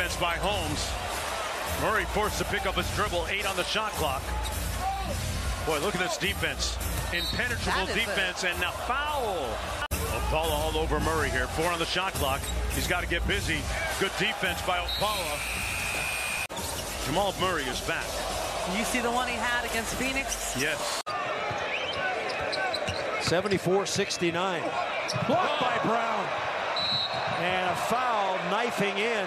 defense by Holmes. Murray forced to pick up his dribble, eight on the shot clock. Boy, look at this defense. Impenetrable defense, and now foul. Okpala all over Murray here. Four on the shot clock. He's got to get busy. Good defense by Okpala. Jamal Murray is back. You see the one he had against Phoenix? Yes. 74-69. Blocked by Brown. And a foul knifing in